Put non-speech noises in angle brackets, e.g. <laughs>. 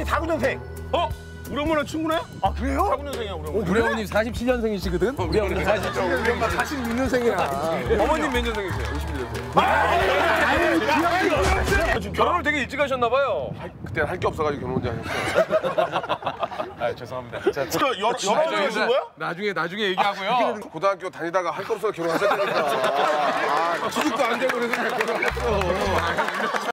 어머니 사구년생. 어? 우리 엄마랑 친구네? 아 그래요? 사구년생이야 우리 어머니. 우리 어머님 47년생이시거든? 우리 어머님 47년. 우리 엄마 46년생이야. 어, <laughs> 어머님 몇 년생이세요? 51년생. 아, 지금 결혼을 되게 일찍 하셨나 봐요. 그때 할 게 없어가지고 결혼 혼자 하셨어요. 아 죄송합니다. 자, 저 여러 여러 하신 거야? 나중에 나중에 아, 얘기하고요. 고등학교 다니다가 할 거 없어서 결혼하셨다니까. <laughs> 아, 취직도 안 되고 그래서 결혼했어.